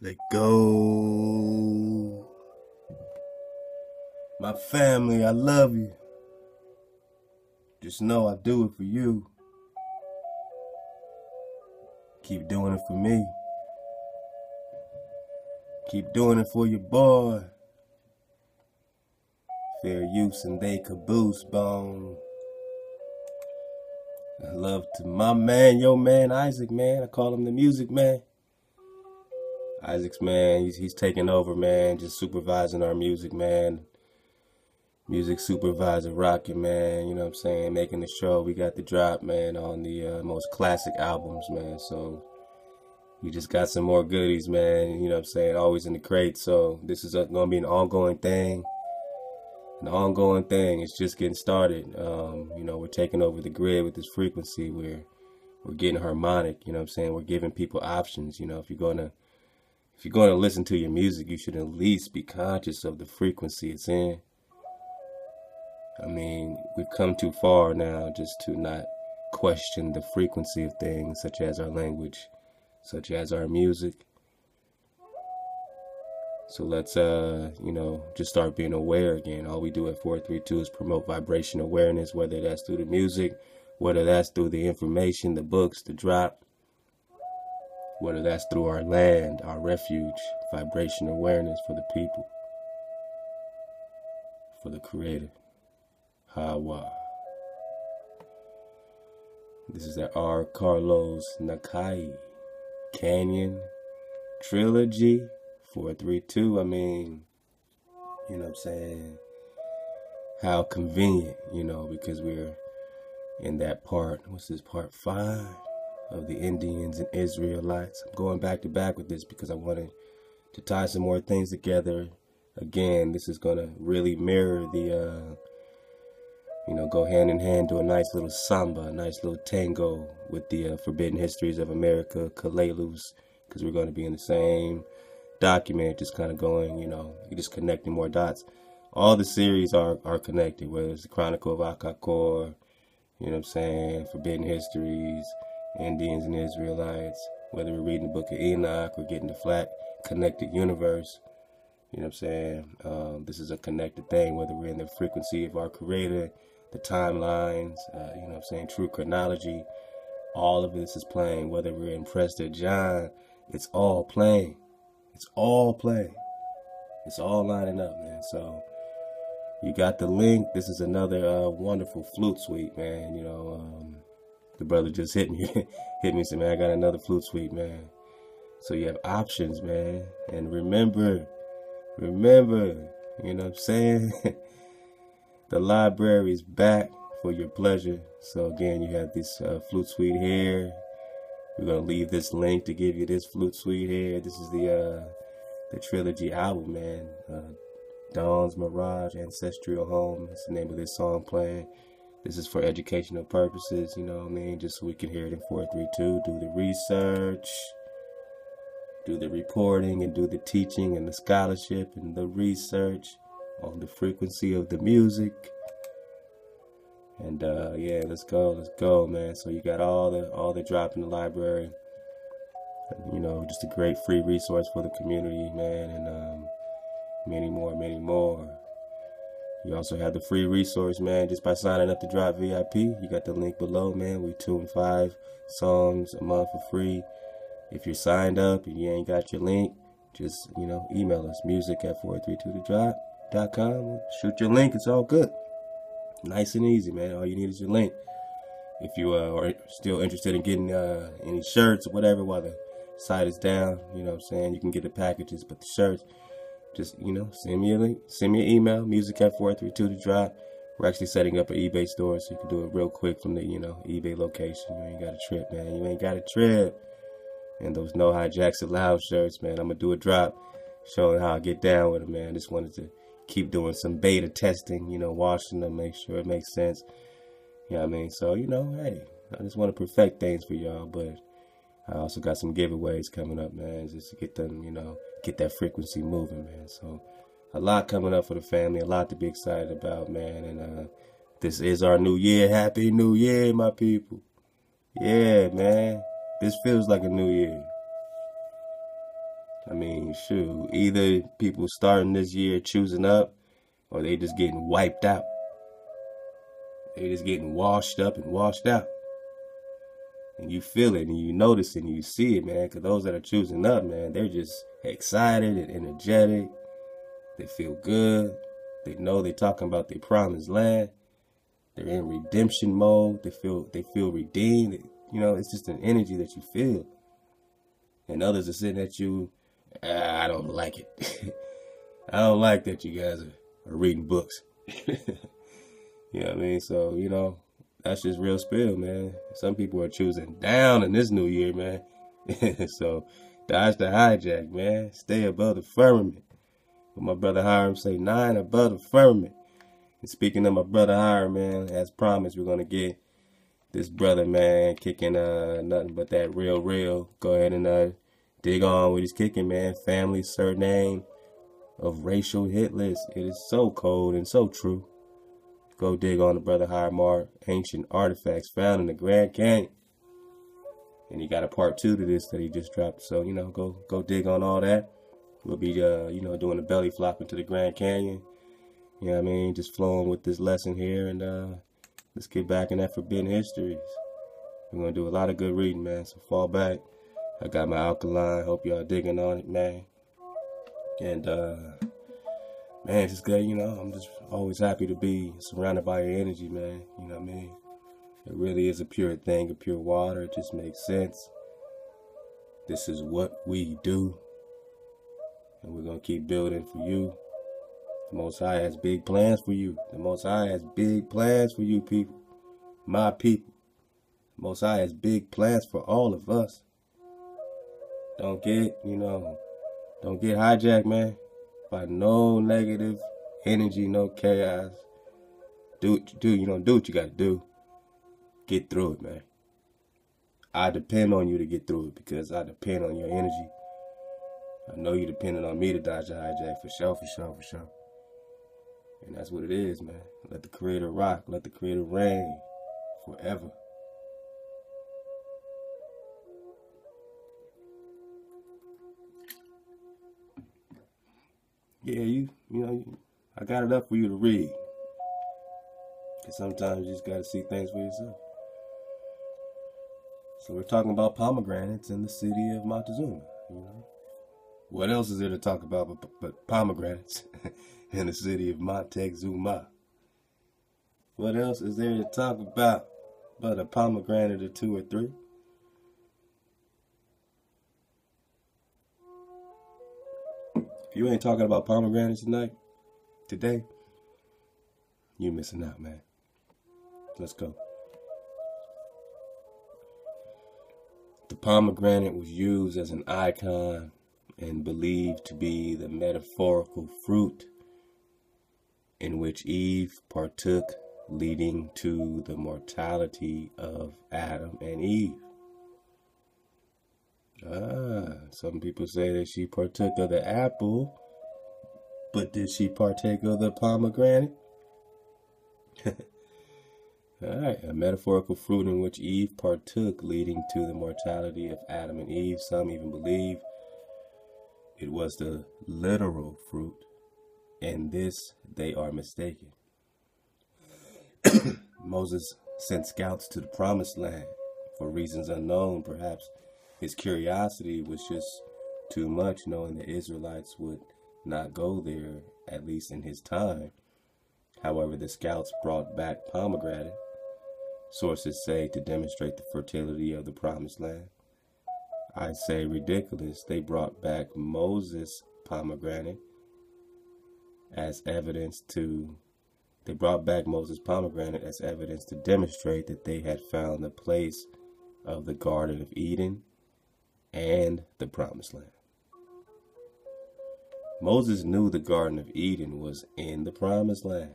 Let go. My family, I love you. Just know I do it for you. Keep doing it for me. Keep doing it for your boy. Fair use and they caboose bone. Love to my man, yo man, Isaac, man. I call him the music man. Isaac's man, he's he's taking over, man, just supervising our music, man. Music supervisor rocking, man. You know what I'm saying? Making the show. We got the drop, man, on the uh, most classic albums, man. So we just got some more goodies, man. You know what I'm saying? Always in the crate. So this is going to be an ongoing thing. An ongoing thing. It's just getting started. Um, you know, we're taking over the grid with this frequency. We're we're getting harmonic. You know what I'm saying? We're giving people options. You know, if you're gonna if you're going to listen to your music, you should at least be conscious of the frequency it's in. I mean, we've come too far now just to not question the frequency of things, such as our language, such as our music. So let's, uh, you know, just start being aware again. All we do at 432 is promote vibration awareness, whether that's through the music, whether that's through the information, the books, the drop, whether that's through our land, our refuge, vibration awareness for the people, for the Creator. Hawa. This is the R. Carlos Nakai Canyon Trilogy 432. I mean, you know what I'm saying? How convenient, you know, because we're in that part. What's this part five? Of the Indians and Israelites. I'm going back to back with this because I wanted to tie some more things together. Again, this is going to really mirror the, uh, you know, go hand in hand, do a nice little samba, a nice little tango with the uh, Forbidden Histories of America, Calalus, because we're going to be in the same document, just kind of going, you know, you're just connecting more dots. All the series are, are connected, whether it's the Chronicle of Akakor, you know what I'm saying, Forbidden Histories, Indians and Israelites, whether we're reading the book of Enoch or getting the flat connected universe. You know what I'm saying? Um, this is a connected thing, whether we're in the frequency of our creator, the timelines, uh, you know what I'm saying, true chronology. All of this is playing, whether we're in Prester John, it's all playing. It's all playing. It's all lining up, man. So you got the link. This is another uh, wonderful flute suite, man. You know, um, the brother just hit me, hit me, said, man, I got another flute suite, man. So you have options, man. And remember, remember, you know what I'm saying? the library is back for your pleasure. So again, you have this uh, flute suite here. We're gonna leave this link to give you this flute suite here. This is the uh, the trilogy album, man. Uh, Dawn's Mirage, Ancestral Home. That's the name of this song playing. This is for educational purposes, you know what I mean? Just so we can hear it in 432. Do the research, do the reporting, and do the teaching and the scholarship and the research on the frequency of the music. And uh, yeah, let's go, let's go, man. So you got all the all the drop in the library. You know, just a great free resource for the community, man, and um, many more, many more. You also have the free resource, man, just by signing up to Drop VIP. You got the link below, man. We tune five songs a month for free. If you're signed up and you ain't got your link, just, you know, email us music at 432thedrop.com. Shoot your link, it's all good. Nice and easy, man. All you need is your link. If you uh, are still interested in getting uh, any shirts or whatever while the site is down, you know what I'm saying, you can get the packages, but the shirts, just you know send me a link send me an email music at 432 to drop. We're actually setting up an ebay store so you can do it real quick from the you know ebay location. You ain't got a trip man. You ain't got a trip. And those no hijacks allowed shirts man i'm gonna do a drop showing how i get down with it man. Just wanted to keep doing some beta testing you know washing them make sure it makes sense. You know what i mean? So you know hey i just want to perfect things for y'all but I also got some giveaways coming up, man, just to get them, you know, get that frequency moving, man. So a lot coming up for the family, a lot to be excited about, man. And uh, this is our new year. Happy New Year, my people. Yeah, man. This feels like a new year. I mean, shoot, either people starting this year choosing up or they just getting wiped out. They just getting washed up and washed out. And you feel it and you notice it and you see it, man. Because those that are choosing up, man, they're just excited and energetic. They feel good. They know they're talking about their promised land. They're in redemption mode. They feel they feel redeemed. You know, it's just an energy that you feel. And others are sitting at you, ah, I don't like it. I don't like that you guys are, are reading books. you know what I mean? So, you know, that's just real spill, man. Some people are choosing down in this new year, man. so dodge the hijack, man. Stay above the firmament. What my brother Hiram say, nine above the firmament. And speaking of my brother Hiram, man, as promised, we're gonna get this brother, man, kicking uh nothing but that real real. Go ahead and uh dig on with his kicking, man. Family surname of racial hit list. It is so cold and so true. Go dig on the brother Hiram ancient artifacts found in the Grand Canyon. And he got a part two to this that he just dropped. So, you know, go go dig on all that. We'll be uh, you know, doing a belly flop into the Grand Canyon. You know what I mean? Just flowing with this lesson here and uh let's get back in that forbidden histories. We're gonna do a lot of good reading, man. So fall back. I got my alkaline. Hope y'all digging on it, man. And uh man, it's just good, you know, I'm just always happy to be surrounded by your energy, man. You know what I mean? It really is a pure thing, a pure water. It just makes sense. This is what we do. And we're going to keep building for you. The Most High has big plans for you. The Most High has big plans for you, people. My people. The Most High has big plans for all of us. Don't get, you know, don't get hijacked, man by no negative energy, no chaos. Do what you do, you know, do what you gotta do. Get through it, man. I depend on you to get through it because I depend on your energy. I know you're depending on me to dodge a hijack for sure, for sure, for sure. And that's what it is, man. Let the creator rock. Let the creator reign forever. Yeah, you you know, I got it up for you to read. Cause sometimes you just gotta see things for yourself. So we're talking about pomegranates in the city of Montezuma. You know, what else is there to talk about but, but pomegranates in the city of Montezuma? What else is there to talk about but a pomegranate or two or three? You ain't talking about pomegranates tonight, today, you're missing out, man. Let's go. The pomegranate was used as an icon and believed to be the metaphorical fruit in which Eve partook, leading to the mortality of Adam and Eve. Ah, some people say that she partook of the apple, but did she partake of the pomegranate? All right, a metaphorical fruit in which Eve partook, leading to the mortality of Adam and Eve. Some even believe it was the literal fruit. In this, they are mistaken. Moses sent scouts to the promised land for reasons unknown, perhaps his curiosity was just too much, knowing the Israelites would not go there, at least in his time. However, the scouts brought back pomegranate, sources say to demonstrate the fertility of the promised land. I say ridiculous. They brought back Moses' pomegranate as evidence to they brought back Moses' pomegranate as evidence to demonstrate that they had found the place of the Garden of Eden and the promised land. Moses knew the Garden of Eden was in the promised land,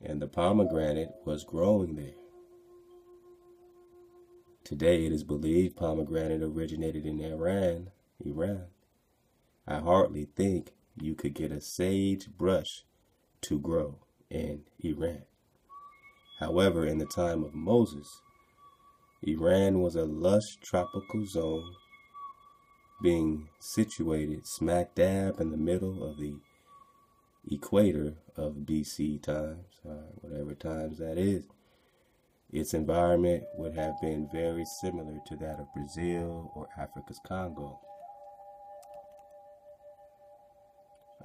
and the pomegranate was growing there. Today it is believed pomegranate originated in Iran, Iran. I hardly think you could get a sage brush to grow in Iran. However, in the time of Moses, Iran was a lush tropical zone being situated smack dab in the middle of the equator of BC times, or whatever times that is. Its environment would have been very similar to that of Brazil or Africa's Congo.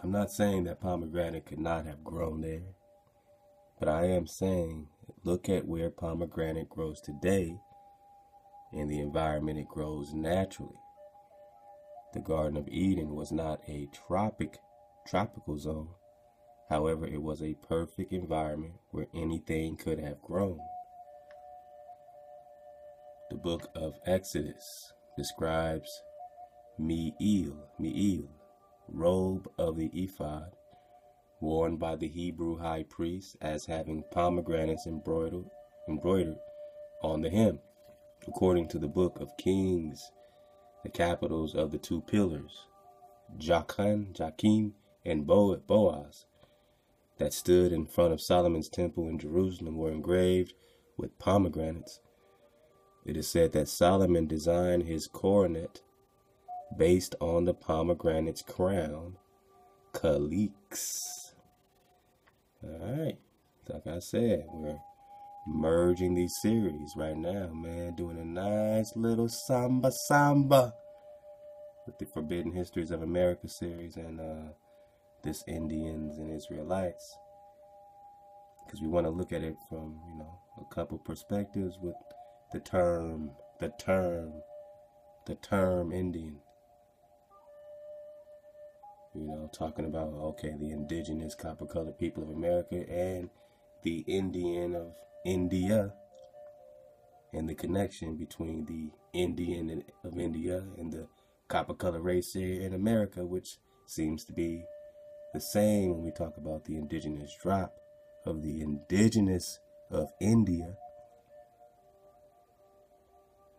I'm not saying that pomegranate could not have grown there, but I am saying look at where pomegranate grows today and the environment it grows naturally. The Garden of Eden was not a tropic tropical zone. However, it was a perfect environment where anything could have grown. The book of Exodus describes Me'il, Me'il, robe of the ephod, worn by the Hebrew high priest as having pomegranates embroidered, embroidered on the hem. According to the book of Kings, the capitals of the two pillars, Jachin, Jachim, and Boaz, that stood in front of Solomon's temple in Jerusalem were engraved with pomegranates. It is said that Solomon designed his coronet based on the pomegranate's crown, calyx. Alright, like I said, we're merging these series right now, man. Doing a nice little samba samba with the Forbidden Histories of America series and uh, this Indians and Israelites. Because we want to look at it from, you know, a couple perspectives with the term, the term, the term Indian. You know, talking about, okay, the indigenous copper colored people of America and the Indian of India and the connection between the Indian of India and the copper colored race here in America, which seems to be the same when we talk about the indigenous drop of the indigenous of India.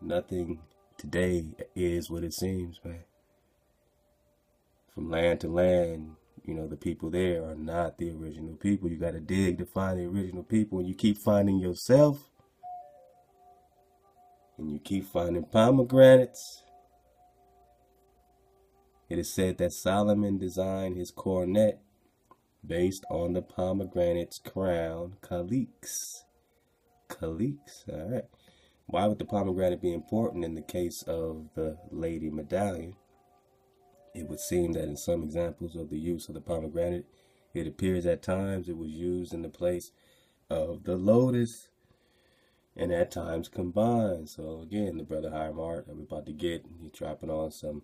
Nothing today is what it seems, man from land to land, you know, the people there are not the original people. You got to dig to find the original people, and you keep finding yourself, and you keep finding pomegranates. It is said that Solomon designed his coronet based on the pomegranate's crown, calyx. Calyx, all right. Why would the pomegranate be important in the case of the lady medallion? It would seem that in some examples of the use of the pomegranate, it appears at times it was used in the place of the lotus and at times combined. So again, the brother Hiram Art that we're about to get, he's dropping on some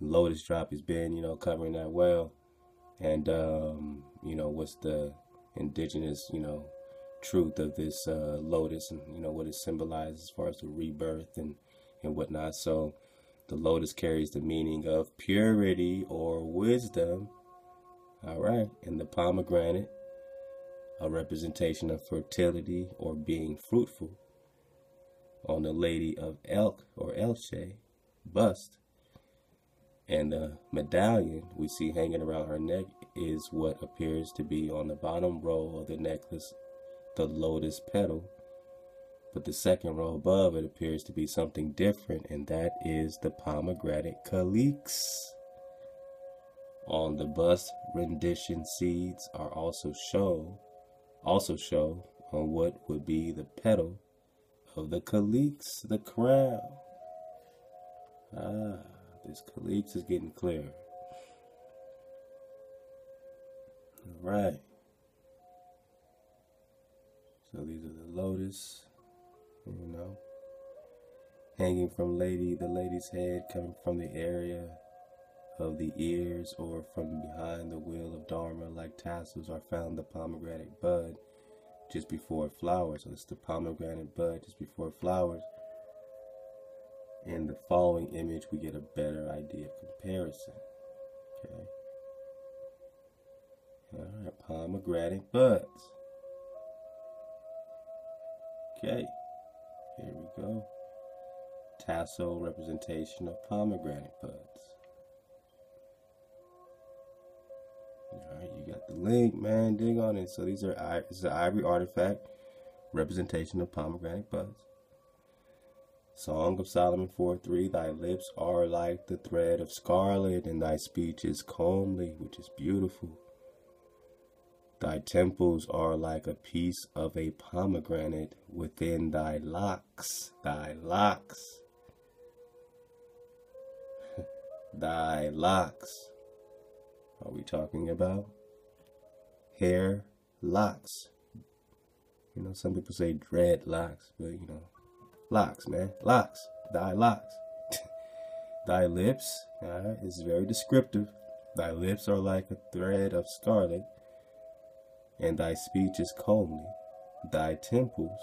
lotus drop. He's been, you know, covering that well. And, um, you know, what's the indigenous, you know, truth of this uh, lotus and, you know, what it symbolizes as far as the rebirth and, and whatnot. So, the lotus carries the meaning of purity or wisdom. All right. And the pomegranate, a representation of fertility or being fruitful. On the Lady of Elk or Elche bust. And the medallion we see hanging around her neck is what appears to be on the bottom row of the necklace, the lotus petal but the second row above it appears to be something different, and that is the pomegranate calyx. On the bust rendition seeds are also shown, also show on what would be the petal of the calyx, the crown. Ah, this calyx is getting clearer. All right. So these are the lotus you know. Hanging from lady, the lady's head coming from the area of the ears or from behind the wheel of Dharma like tassels are found the pomegranate bud just before it flowers. So it's the pomegranate bud just before it flowers. In the following image, we get a better idea of comparison. Okay. Alright, pomegranate buds. Okay. Here we go. Tassel representation of pomegranate buds. Alright, you got the link, man. Dig on it. So these are this is an ivory artifact representation of pomegranate buds. Song of Solomon 4 3 Thy lips are like the thread of scarlet, and thy speech is comely, which is beautiful. Thy temples are like a piece of a pomegranate within thy locks, thy locks, thy locks. Are we talking about hair locks? You know, some people say dreadlocks, but you know, locks, man. Locks. Thy locks. Thy lips uh, is very descriptive. Thy lips are like a thread of scarlet, and thy speech is comely. Thy temples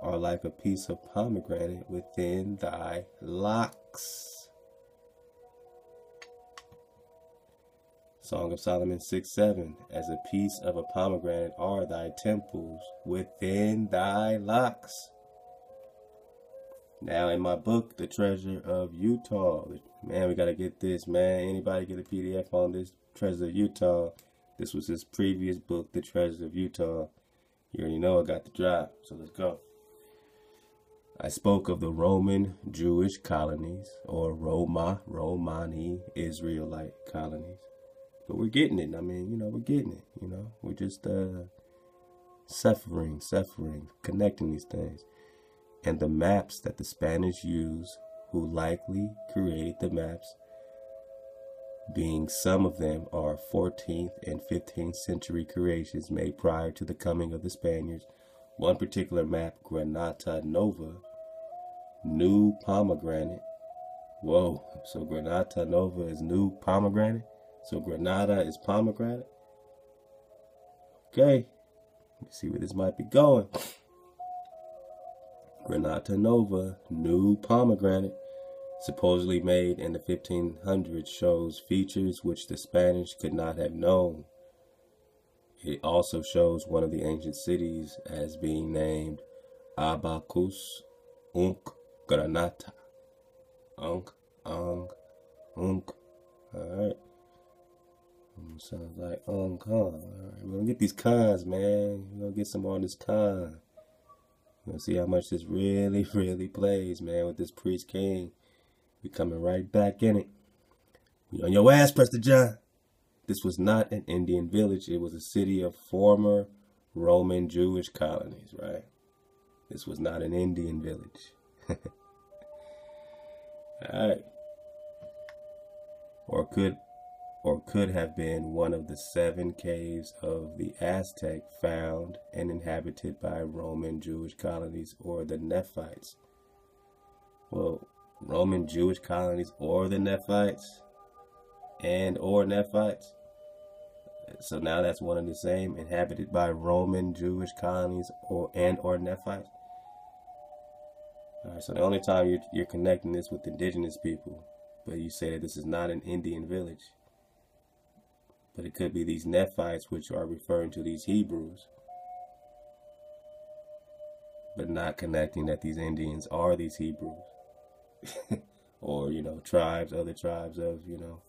are like a piece of pomegranate within thy locks. Song of Solomon 6 7 As a piece of a pomegranate are thy temples within thy locks. Now in my book, The Treasure of Utah. Man, we gotta get this, man. Anybody get a PDF on this Treasure of Utah? This was his previous book, The Treasures of Utah. You already know I got the drop, so let's go. I spoke of the Roman Jewish colonies, or Roma, Romani, Israelite colonies. But we're getting it. I mean, you know, we're getting it. You know, we're just uh, suffering, suffering, connecting these things and the maps that the Spanish use, who likely created the maps, being some of them are 14th and 15th century creations made prior to the coming of the Spaniards. One particular map, Granada Nova, New Pomegranate. Whoa, so Granada Nova is New Pomegranate? So Granada is pomegranate? Okay, let's see where this might be going. Granata Nova, new pomegranate, supposedly made in the 1500s, shows features which the Spanish could not have known. It also shows one of the ancient cities as being named Abacus Unc Granata. Unc, Unc, Unc. Alright. Sounds like Unk, huh? Alright, we're gonna get these cons, man. We're gonna get some on this con. You'll see how much this really, really plays, man, with this priest king. We coming right back in it. We on your ass, Prester John. This was not an Indian village. It was a city of former Roman Jewish colonies, right? This was not an Indian village. All right. Or could or could have been one of the seven caves of the Aztec found and inhabited by Roman Jewish colonies or the Nephites. Well, Roman Jewish colonies or the Nephites and or Nephites. So now that's one and the same, inhabited by Roman Jewish colonies or and or Nephites. All right, so the only time you're, you're connecting this with indigenous people, but you say that this is not an Indian village. But it could be these Nephites, which are referring to these Hebrews. But not connecting that these Indians are these Hebrews. or, you know, tribes, other tribes of, you know,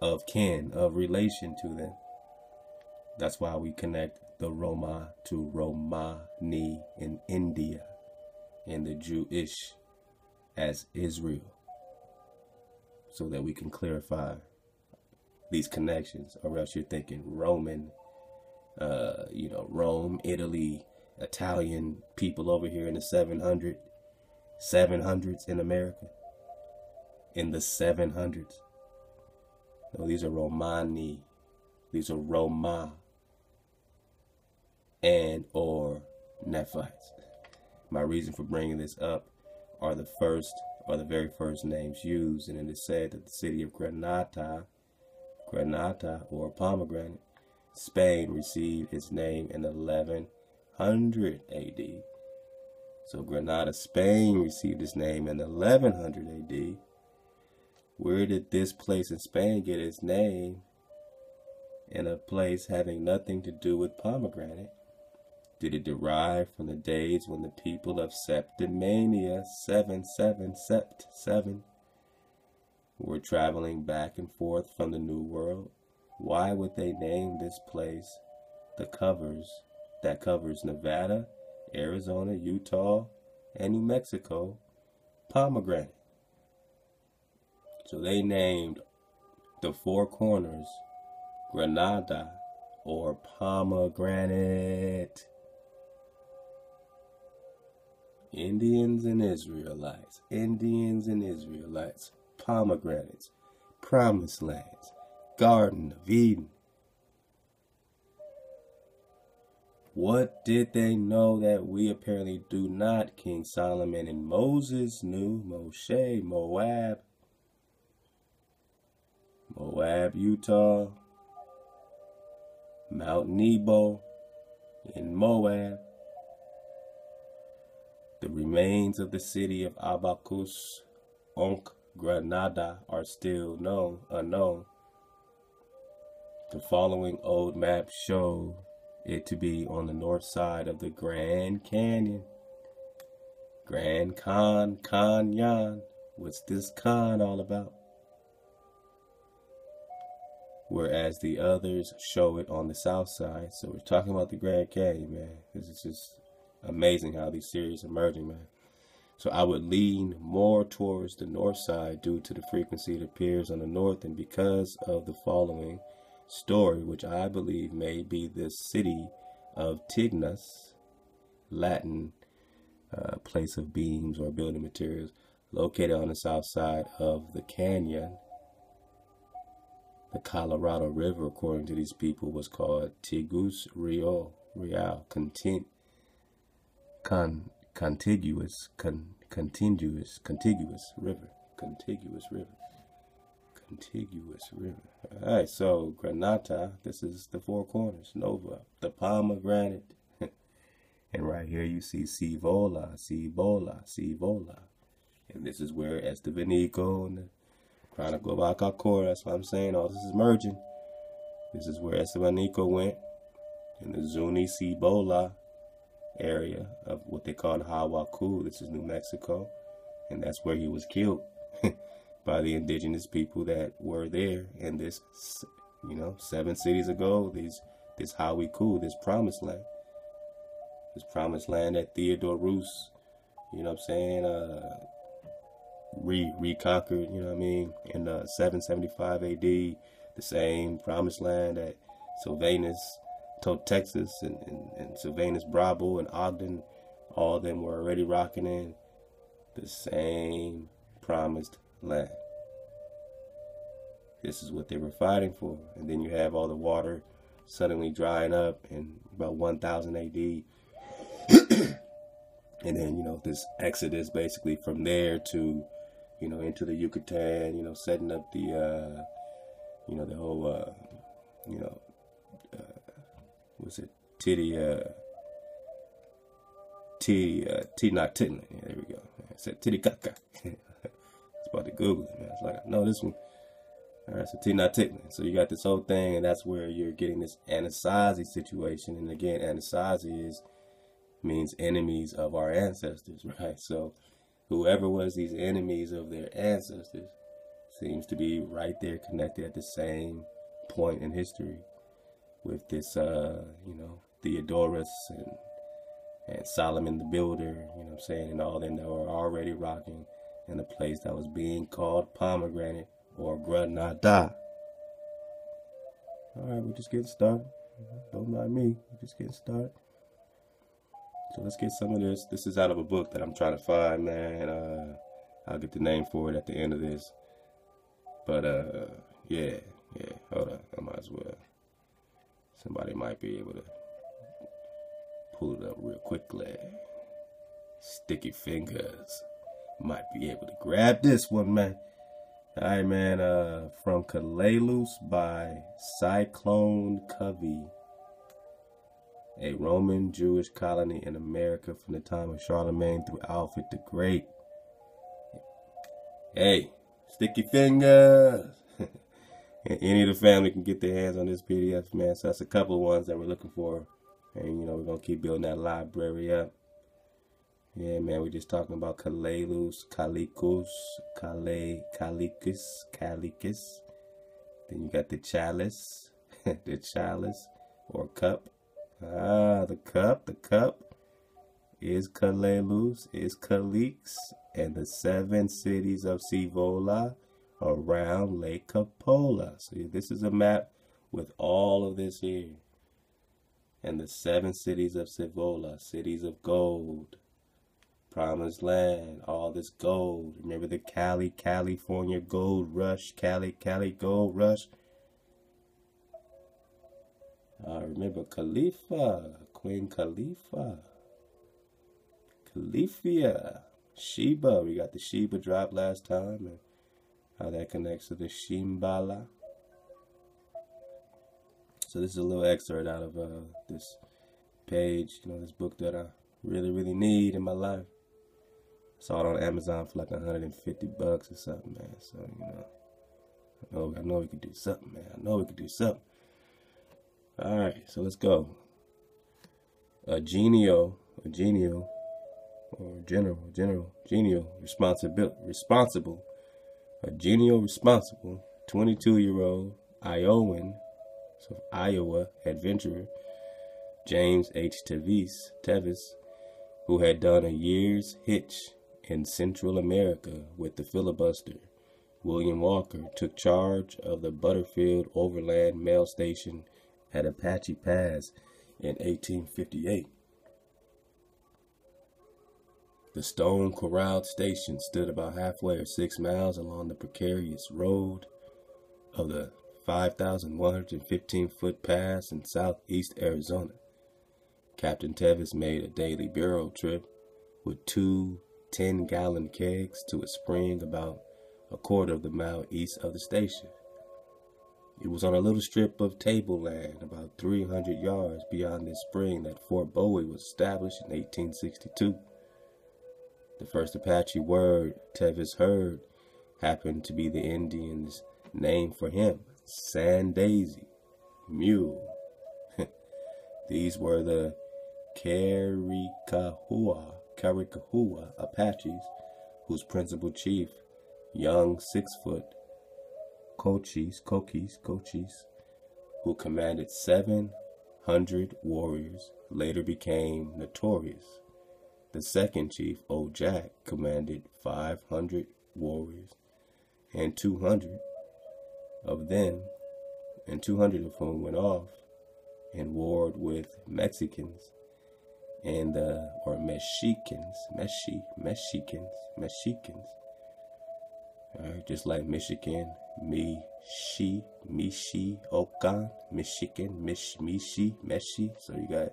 of kin, of relation to them. That's why we connect the Roma to Romani in India and the Jewish as Israel so that we can clarify these connections, or else you're thinking Roman, uh, you know, Rome, Italy, Italian people over here in the 700, 700s in America, in the 700s. No, these are Romani, these are Roma, and or Nephites. My reason for bringing this up are the first, or the very first names used, and it is said that the city of Granada Granada or pomegranate, Spain received its name in 1100 AD. So Granada, Spain received its name in 1100 AD. Where did this place in Spain get its name in a place having nothing to do with pomegranate? Did it derive from the days when the people of Septimania, 7, 7, Sept, 7, were traveling back and forth from the New World, why would they name this place the covers that covers Nevada, Arizona, Utah, and New Mexico pomegranate. So they named the four corners Granada or pomegranate. Indians and Israelites, Indians and Israelites, pomegranates, promised lands, Garden of Eden. What did they know that we apparently do not? King Solomon and Moses knew, Moshe, Moab, Moab, Utah, Mount Nebo in Moab, the remains of the city of Abacus, Onk, Granada are still known, unknown. The following old maps show it to be on the north side of the Grand Canyon. Grand Khan, Canyon. What's this Khan all about? Whereas the others show it on the south side. So we're talking about the Grand Canyon, man. This is just amazing how these series are merging, man. So I would lean more towards the north side due to the frequency it appears on the north and because of the following story, which I believe may be the city of Tignus, Latin uh, place of beams or building materials, located on the south side of the canyon. The Colorado River, according to these people, was called Tigus Rio, Real, content, con, contiguous, con, contiguous, contiguous river, contiguous river contiguous river. All right, so Granata, this is the four corners, Nova, the pomegranate. and right here you see Sivola, Cibola, Sivola. And this is where Estevanico and the Chronicle of that's what I'm saying, all this is merging. This is where Estevanico went in the Zuni Cibola area of what they call Hawaku. This is New Mexico. And that's where he was killed. by the indigenous people that were there in this, you know, seven cities ago. This how we cool, this promised land, this promised land that Theodorus, you know, what I'm saying, uh, re reconquered. You know what I mean? In uh, 775 AD, the same promised land that Sylvanus told Texas and, and, and Sylvanus Brabo and Ogden, all of them were already rocking in the same promised land. This is what they were fighting for. And then you have all the water suddenly drying up in about 1000 AD. and then, you know, this exodus basically from there to, you know, into the Yucatan, you know, setting up the, uh, you know, the whole, uh, you know, uh, what's it, Titty, uh, T, uh, T, not Titlan. Yeah, there we go. I said Titicaca. about to Google it, man. It's like, I know this one. All right, so Tenochtitlan. So you got this whole thing, and that's where you're getting this Anasazi situation. And again, Anasazi is means enemies of our ancestors, right? So whoever was these enemies of their ancestors seems to be right there connected at the same point in history with this, uh, you know, Theodorus and and Solomon the Builder, you know what I'm saying, and all them that were already rocking in a place that was being called pomegranate or granada. All right, we're just getting started. Don't mind me. We're just getting started. So let's get some of this. This is out of a book that I'm trying to find, man. Uh, I'll get the name for it at the end of this. But uh, yeah, yeah. Hold on, I might as well. Somebody might be able to pull it up real quickly. Sticky fingers might be able to grab this one, man. All right, man. Uh, from Calalus by Cyclone Covey, a Roman Jewish colony in America from the time of Charlemagne through Alfred the Great. Hey, sticky fingers. Any of the family can get their hands on this PDF, man. So that's a couple of ones that we're looking for. And, you know, we're going to keep building that library up. Yeah, man, we're just talking about Calalus, Kalikos, Kale, Kalikus, Kalikus. Then you got the chalice, the chalice or cup. Ah, the cup, the cup Iscalelus, Iscalix, and the seven cities of Sivola around Lake Capola. See, this is a map with all of this here. And the seven cities of Sivola, cities of gold, promised land, all this gold. Remember the Cali, California gold rush, Cali, Cali gold rush. I remember Khalifa, Queen Khalifa, Califia, Sheba. We got the Sheba drop last time and how that connects to the Shimbala. So this is a little excerpt out of uh, this page, you know, this book that I really, really need in my life. Saw it on Amazon for like 150 bucks or something, man. So, you know, I know, I know we could do something, man. I know we could do something. All right, so let's go. A genio, a genio, or general, general, genial, responsible, responsible, a genial, responsible, 22-year-old Iowan, so Iowa adventurer, James H. Tevis, Tevis, who had done a year's hitch in Central America with the filibuster. William Walker took charge of the Butterfield Overland Mail Station at Apache Pass in 1858. The stone corralled station stood about halfway or six miles along the precarious road of the 5,115 foot pass in southeast Arizona. Captain Tevis made a daily bureau trip with two 10 gallon kegs to a spring about a quarter of the mile east of the station. It was on a little strip of tableland about 300 yards beyond this spring that Fort Bowie was established in 1862. The first Apache word Tevis heard happened to be the Indians' name for him, Sandazy, mule. These were the Chiricahua, Chiricahua Apaches, whose principal chief, young six-foot Cochise, Cochise, Cochise, who commanded 700 warriors, later became notorious. The second chief, Old Jack, commanded 500 warriors, and 200 of them, and 200 of whom went off and warred with Mexicans and uh, or Mexicans, Mexi, Mexicans, Mexicans. All right, just like Michigan, me, she, Mishi, Okan, Michigan, Mish, Mishi, Meshi. So you got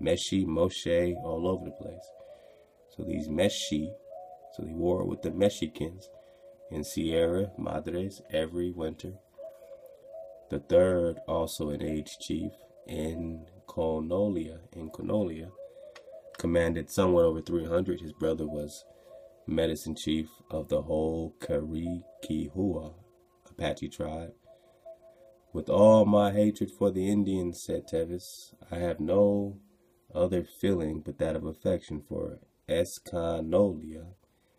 Meshi, Moshe, all over the place. So these Meshi, so they war with the Mexicans in Sierra Madres every winter. The third, also an age chief in Conolia, in Conolia, commanded somewhat over 300. His brother was medicine chief of the whole Chiricahua Apache tribe. With all my hatred for the Indians, said Tevis, I have no other feeling but that of affection for Escanolia,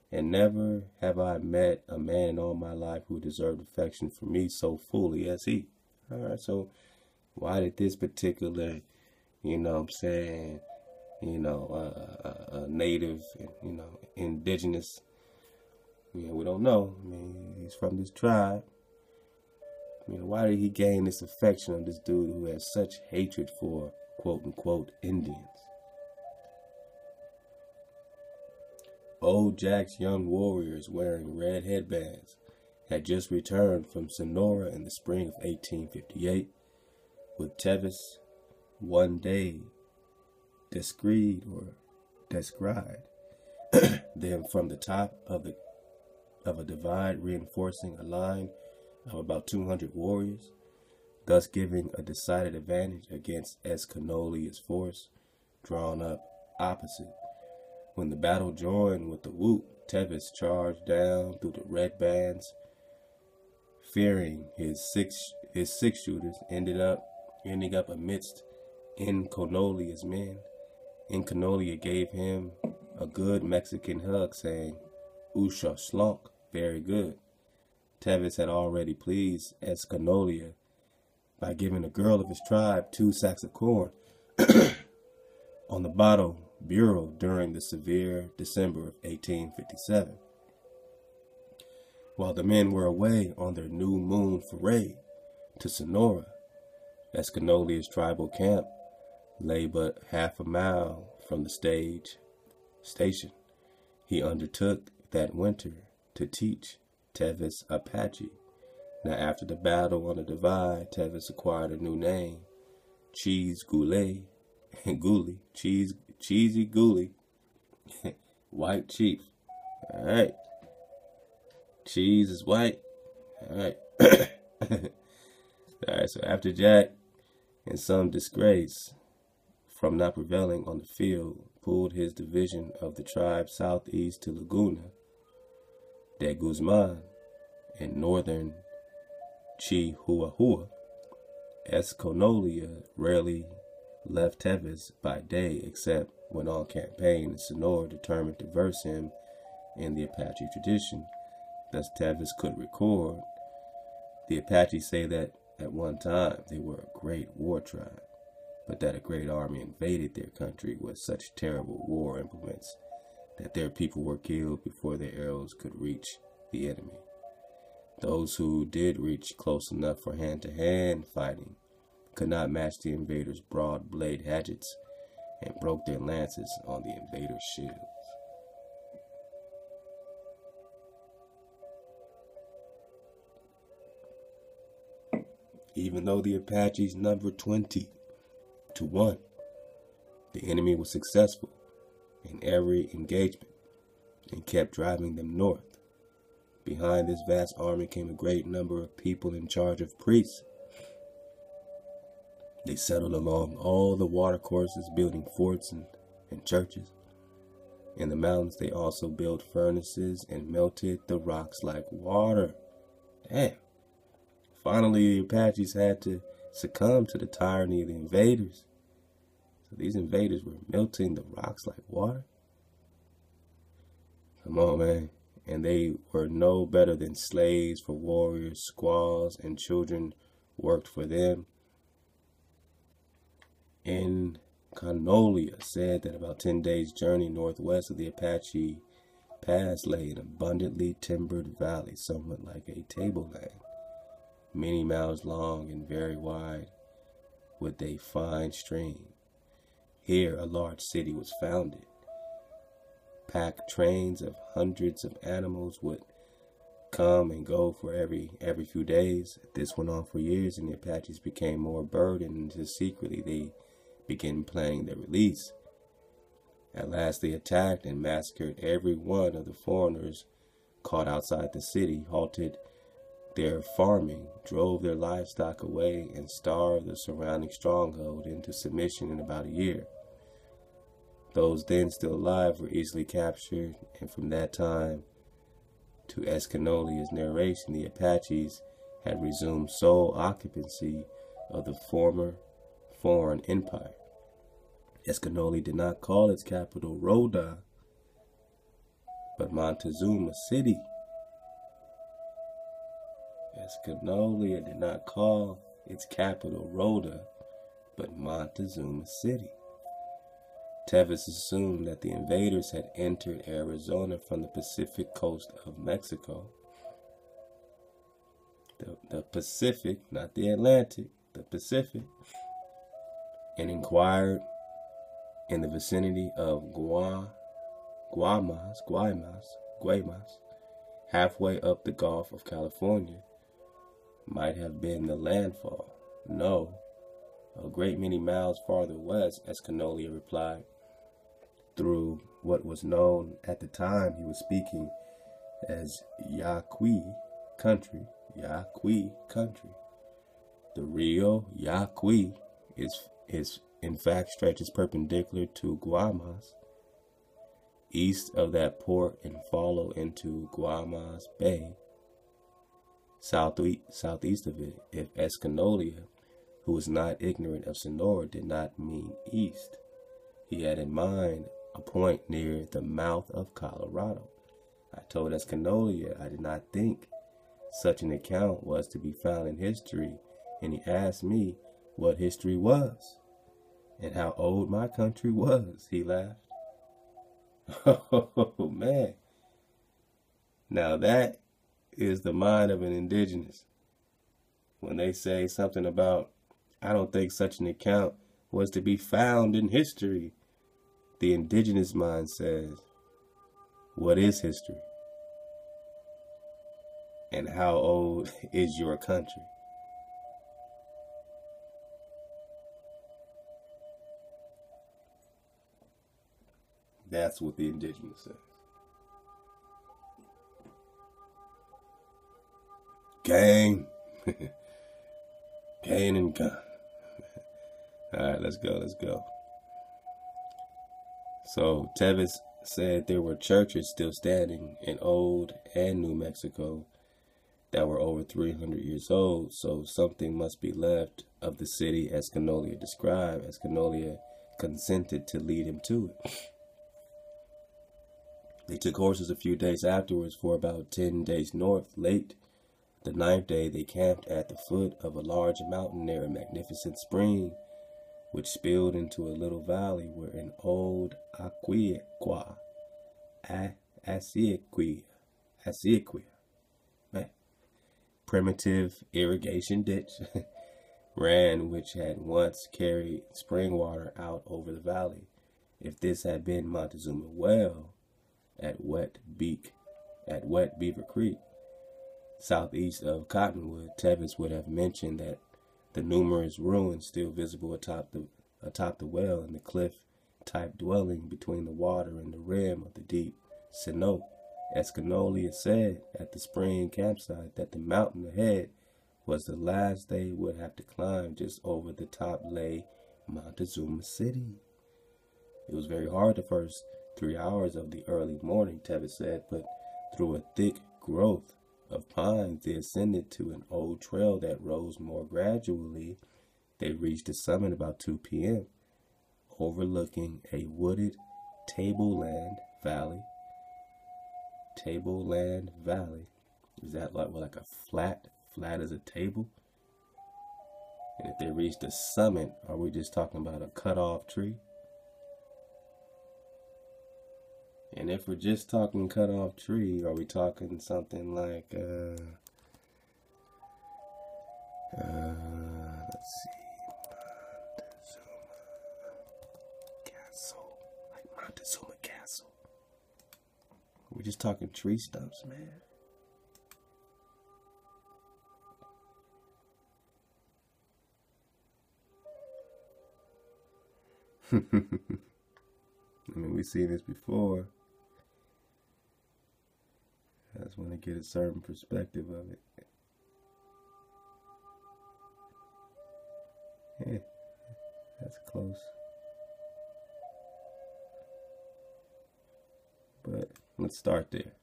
and never have I met a man in all my life who deserved affection for me so fully as he. All right, so why did this particular, you know I'm saying, you know, uh, uh, native, you know, indigenous. Know, we don't know. I mean, he's from this tribe. I mean, why did he gain this affection of this dude who has such hatred for quote unquote Indians? Old Jack's young warriors wearing red headbands had just returned from Sonora in the spring of 1858 with Tevis one day descried or described them from the top of the of a divide reinforcing a line of about 200 warriors, thus giving a decided advantage against Escanolia's force drawn up opposite. When the battle joined with the whoop, Tevis charged down through the red bands, fearing his six his six shooters ended up ending up amidst Inconolia's men. Incanolia gave him a good Mexican hug, saying, Usha slunk, very good. Tevis had already pleased Escanolia by giving a girl of his tribe two sacks of corn. On the bottle bureau during the severe December of 1857. While the men were away on their new moon foray to Sonora, Escanolia's tribal camp lay but half a mile from the stage station. He undertook that winter to teach Tevis Apache. Now, after the battle on the divide, Tevis acquired a new name, Cheese Goulet, Goulet, Cheese, Cheesy Goulet, White Chief. All right. Cheese is white. All right. All right, so after Jack, in some disgrace from not prevailing on the field, pulled his division of the tribe southeast to Laguna de Guzman in northern Chihuahua. Escanolia rarely left Tevis by day except when on campaign and Sonora determined to verse him in the Apache tradition. Thus Tevis could record. The Apaches say that at one time they were a great war tribe, but that a great army invaded their country with such terrible war implements that their people were killed before their arrows could reach the enemy. Those who did reach close enough for hand to hand fighting could not match the invaders' broad blade hatchets and broke their lances on the invaders' shields. Even though the Apaches numbered 20 to 1, the enemy was successful in every engagement and kept driving them north. Behind this vast army came a great number of people in charge of priests. They settled along all the watercourses, building forts and, and churches. In the mountains, they also built furnaces and melted the rocks like water. Damn. Finally, the Apaches had to succumb to the tyranny of the invaders. So these invaders were melting the rocks like water? Come on, man. And they were no better than slaves for warriors, squaws, and children worked for them. In Canolia said that about 10 days' journey northwest of the Apache Pass lay an abundantly timbered valley, somewhat like a tableland many miles long and very wide, with a fine stream. Here a large city was founded. Pack trains of hundreds of animals would come and go for every every few days. This went on for years, and the Apaches became more burdened until secretly they began planning their release. At last they attacked and massacred every one of the foreigners caught outside the city, halted their farming, drove their livestock away, and starved the surrounding stronghold into submission in about a year. Those then still alive were easily captured, and from that time to Escanolia's narration, the Apaches had resumed sole occupancy of the former foreign empire. Escanoli did not call its capital Roda, but Montezuma City. Escanolia did not call its capital Roda, but Montezuma City. Tevis assumed that the invaders had entered Arizona from the Pacific coast of Mexico. The, the Pacific, not the Atlantic, the Pacific, and inquired in the vicinity of Gua, Guamas, Guaymas, Guaymas, halfway up the Gulf of California might have been the landfall. No, a great many miles farther west, as Escanolia replied. Through what was known at the time he was speaking as Yaqui country, Yaqui country. The Rio Yaqui is, is in fact stretches perpendicular to Guamas, east of that port and follow into Guamas Bay southeast, southeast of it if Escanolia, who was not ignorant of Sonora, did not mean east. He had in mind a point near the mouth of Colorado. I told Escanolia I did not think such an account was to be found in history, and he asked me what history was and how old my country was. He laughed. Oh, man. Now that is the mind of an indigenous. When they say something about, I don't think such an account was to be found in history, the indigenous mind says, what is history? And how old is your country? That's what the indigenous says. Pain and gun. All right, let's go. Let's go. So Tevis said there were churches still standing in Old and New Mexico that were over 300 years old, so something must be left of the city as Canolia described, as Canolia consented to lead him to it. They took horses a few days afterwards for about 10 days north. Late the ninth day, they camped at the foot of a large mountain near a magnificent spring, which spilled into a little valley where an old Aquiqua, Acequia, Acequia, primitive irrigation ditch ran, which had once carried spring water out over the valley. If this had been Montezuma Well, at Wet Beak, at Wet Beaver Creek, southeast of Cottonwood, Tevis would have mentioned that the numerous ruins still visible atop the atop the well and the cliff-type dwelling between the water and the rim of the deep Sinope. Escanolia said at the spring campsite that the mountain ahead was the last they would have to climb. Just over the top lay Montezuma City. It was very hard the first three hours of the early morning, Tevis said, but through a thick growth of pines, they ascended to an old trail that rose more gradually. They reached the summit about 2 p.m., overlooking a wooded tableland valley. Tableland Valley. Is that like, like a flat, flat as a table? And if they reach the summit, are we just talking about a cut off tree? And if we're just talking cut off tree, are we talking something like, uh, uh, let's see, Montezuma Castle, like Montezuma Castle. We're just talking tree stumps, man. I mean, we've seen this before. I just want to get a certain perspective of it. Yeah, that's close. But let's start there.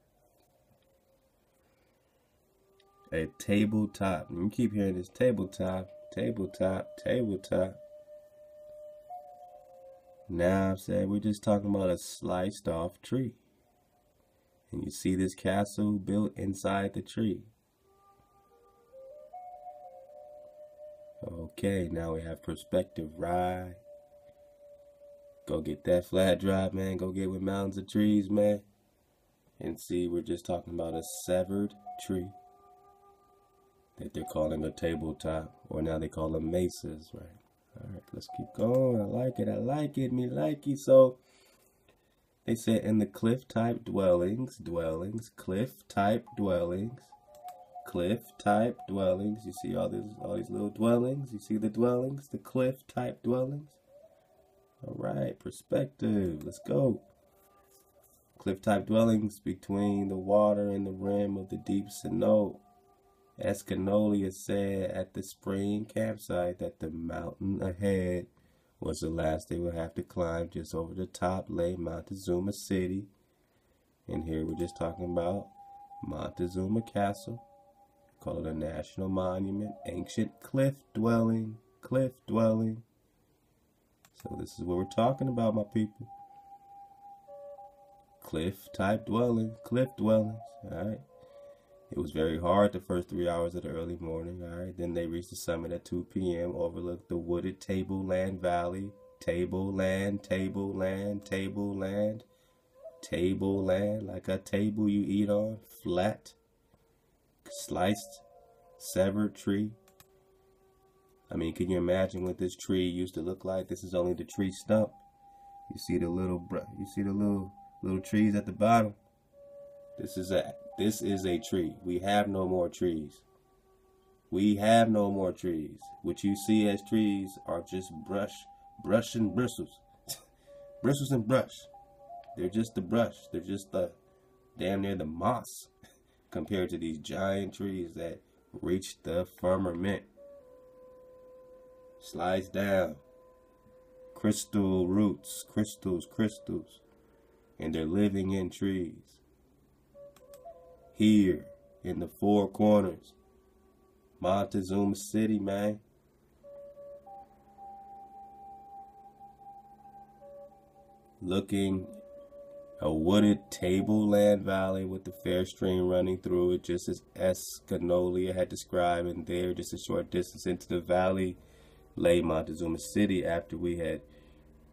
A tabletop. You keep hearing this tabletop, tabletop, tabletop. Now I'm saying we're just talking about a sliced off tree. And you see this castle built inside the tree. Okay, now we have perspective, right? Go get that flat drive, man. Go get with mountains of trees, man. And see, we're just talking about a severed tree that they're calling a tabletop, or now they call them mesas, right? All right, let's keep going. I like it. I like it. Me like it. So they said in the cliff type dwellings, dwellings, cliff type dwellings, cliff type dwellings. You see all these all these little dwellings? You see the dwellings, the cliff type dwellings? All right, perspective. Let's go. Cliff type dwellings between the water and the rim of the deep Sinope. Escanolia said at the spring campsite that the mountain ahead was the last they would have to climb. Just over the top lay Montezuma City. And here we're just talking about Montezuma Castle. Call it a national monument. Ancient cliff dwelling. Cliff dwelling. So this is what we're talking about, my people. Cliff type dwelling. Cliff dwellings. Alright. It was very hard the first three hours of the early morning. All right. Then they reached the summit at 2 p.m. Overlooked the wooded Tableland Valley. Tableland, Tableland, Tableland. tableland, like a table you eat on, flat, sliced, severed tree. I mean, can you imagine what this tree used to look like? This is only the tree stump. You see the little, you see the little little trees at the bottom. This is a this is a tree. We have no more trees. We have no more trees. What you see as trees are just brush, brush and bristles. bristles and brush. They're just the brush. They're just the damn near the moss compared to these giant trees that reach the firmament. Slides down. Crystal roots, crystals, crystals. And they're living in trees. Here in the four corners. Montezuma City, man. Looking a wooded tableland valley with the fair stream running through it, just as Escanolia had described, and there, just a short distance into the valley, lay Montezuma City. After we had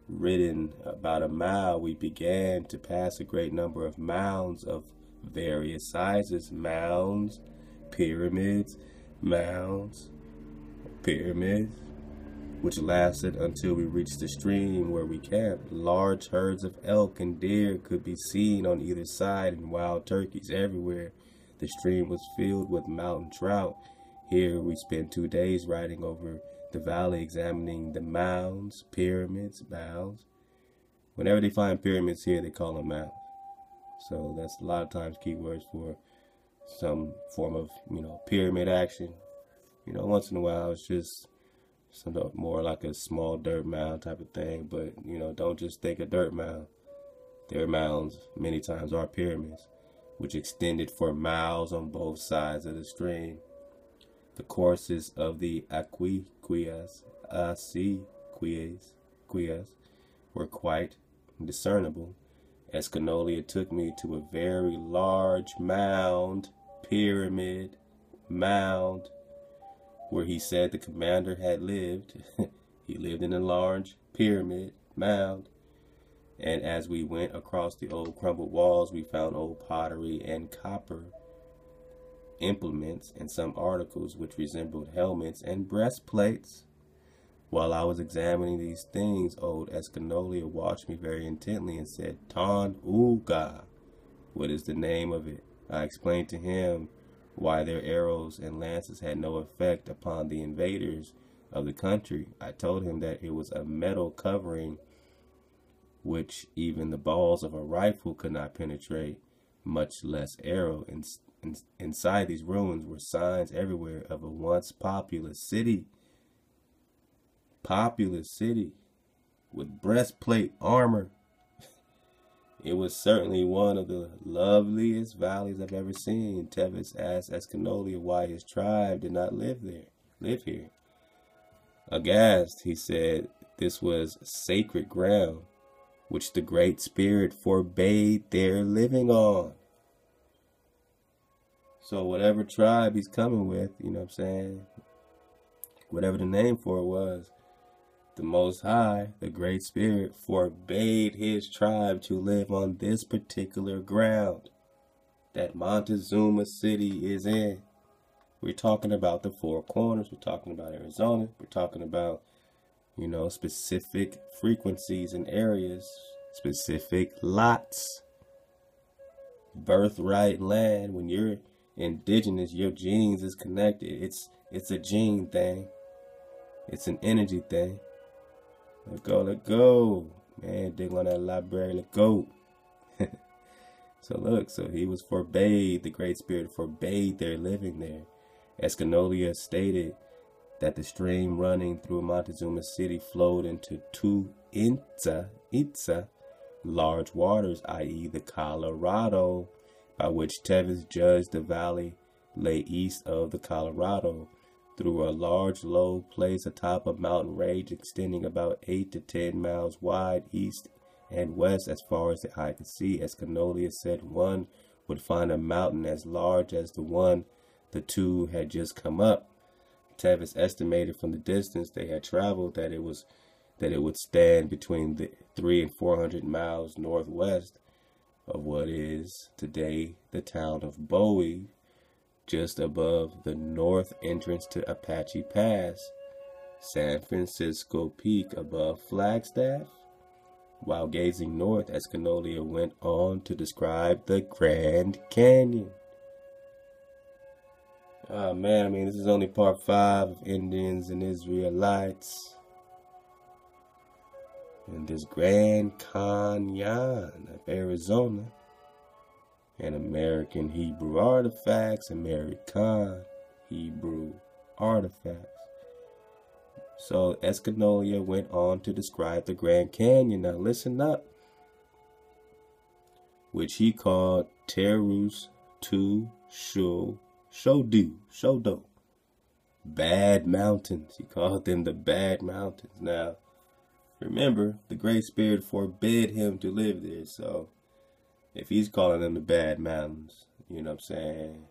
ridden about a mile, we began to pass a great number of mounds of various sizes mounds, pyramids, mounds, pyramids, which lasted until we reached the stream where we camped. Large herds of elk and deer could be seen on either side, and wild turkeys everywhere. The stream was filled with mountain trout. Here we spent two days riding over the valley, examining the mounds, pyramids, mounds. Whenever they find pyramids here, they call them mounds. So that's a lot of times keywords for some form of, you know, pyramid action. You know, once in a while it's just some more like a small dirt mound type of thing. But, you know, don't just think a dirt mound. Their mounds many times are pyramids, which extended for miles on both sides of the stream. The courses of the Aquiquias, Quias, were quite discernible. Escanolia took me to a very large mound pyramid mound where he said the commander had lived. he lived in a large pyramid mound. And as we went across the old crumbled walls, we found old pottery and copper implements and some articles which resembled helmets and breastplates. While I was examining these things, old Escanolia watched me very intently and said, Ton Uga, what is the name of it? I explained to him why their arrows and lances had no effect upon the invaders of the country. I told him that it was a metal covering which even the balls of a rifle could not penetrate, much less arrow. In, in, inside these ruins were signs everywhere of a once populous city. Populous city with breastplate armor it was certainly one of the loveliest valleys I've ever seen. Tevis asked Escanolia why his tribe did not live there, live here. Aghast, he said, this was sacred ground, which the Great Spirit forbade their living on. So whatever tribe he's coming with, you know what I'm saying, whatever the name for it was, the Most High, the Great Spirit, forbade his tribe to live on this particular ground that Montezuma City is in. We're talking about the four corners. We're talking about Arizona. We're talking about, you know, specific frequencies and areas, specific lots, birthright land. When you're indigenous, your genes is connected. It's it's a gene thing. It's an energy thing. Let go, let go. Man, dig on that library, let go. so look, so he was forbade, the Great Spirit forbade their living there. Escanolia stated that the stream running through Montezuma City flowed into two Itza, Itza large waters, i.e. the Colorado, by which Tevis judged the valley lay east of the Colorado through a large low place atop a mountain range extending about 8 to 10 miles wide east and west as far as the eye could see. Escanolia said one would find a mountain as large as the one the two had just come up. Tevis estimated from the distance they had traveled that it was that it would stand between the three and four hundred miles northwest of what is today the town of Bowie, just above the north entrance to Apache Pass, San Francisco Peak above Flagstaff. While gazing north, Escanolia went on to describe the Grand Canyon. Oh man, I mean, this is only part five of Indians and Israelites. And this Grand Canyon of Arizona and American Hebrew artifacts, American Hebrew artifacts. So Escanolia went on to describe the Grand Canyon. Now listen up. Which he called Terus Tu Shul Shodu, Shodo. Bad mountains. He called them the bad mountains. Now, remember, the Great Spirit forbid him to live there. So, if he's calling them the bad mountains, you know what I'm saying?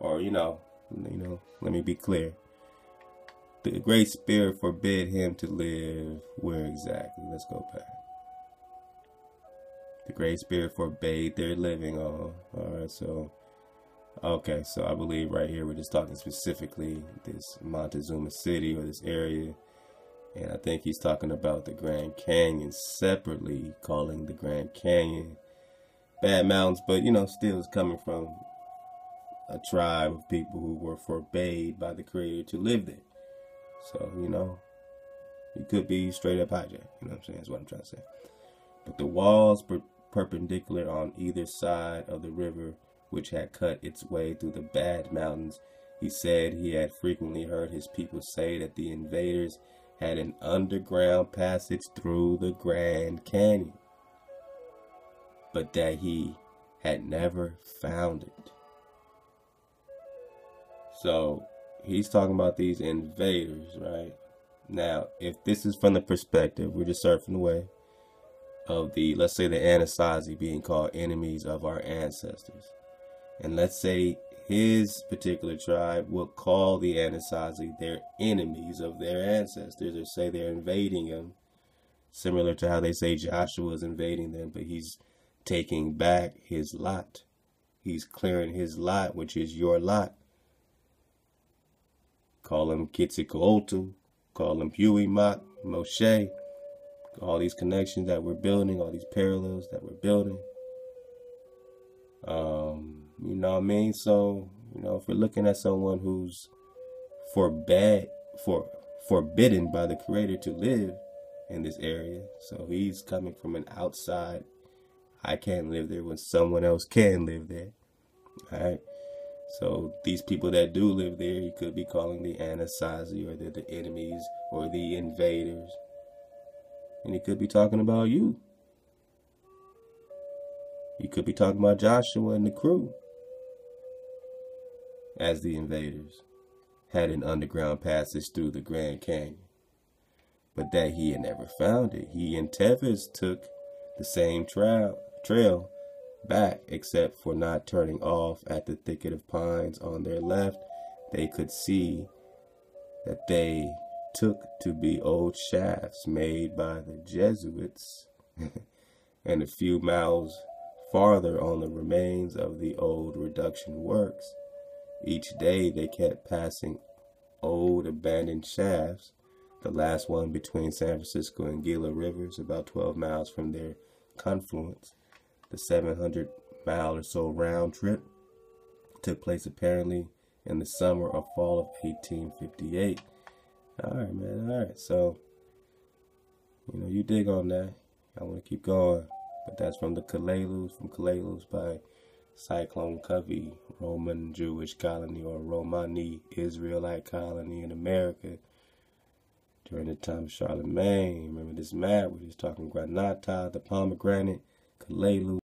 Or, you know, you know, let me be clear. The Great Spirit forbid him to live where exactly? Let's go back. The Great Spirit forbade their living on. Alright, so Okay, so I believe right here we're just talking specifically this Montezuma City or this area. And I think he's talking about the Grand Canyon separately, calling the Grand Canyon bad mountains, but you know, still is coming from a tribe of people who were forbade by the Creator to live there. So, you know, it could be straight up hijack. You know what I'm saying? That's what I'm trying to say. But the walls per perpendicular on either side of the river which had cut its way through the bad mountains. He said he had frequently heard his people say that the invaders had an underground passage through the Grand Canyon, but that he had never found it. So he's talking about these invaders, right? Now, if this is from the perspective, we're just surfing away of the, let's say, the Anasazi being called enemies of our ancestors and let's say his particular tribe will call the Anasazi their enemies of their ancestors or say they're invading them, similar to how they say Joshua is invading them, but he's taking back his lot. He's clearing his lot, which is your lot. Call him Quetzalcoatl, call him Huey Mott, Moshe, all these connections that we're building, all these parallels that we're building. Um, you know what I mean? So, you know, if we're looking at someone who's forbade for forbidden by the creator to live in this area, so he's coming from an outside I can't live there when someone else can live there. Alright? So these people that do live there, you could be calling the Anasazi or they're the enemies or the invaders. And he could be talking about you. He could be talking about Joshua and the crew as the invaders had an underground passage through the Grand Canyon. But that he had never found it. He and Tevis took the same trail, trail back, except for not turning off at the thicket of pines on their left. They could see that they took to be old shafts made by the Jesuits, and a few miles farther on the remains of the old reduction works. Each day they kept passing old abandoned shafts, the last one between San Francisco and Gila Rivers, about 12 miles from their confluence. The 700 mile or so round trip took place apparently in the summer or fall of 1858. All right, man. All right. So, you know, you dig on that. I want to keep going. But that's from the Calalus, from Calalus by Cyclone Covey, Roman Jewish colony or Romani Israelite colony in America during the time of Charlemagne. Remember this map We're just talking Granata, the pomegranate, Kalelu,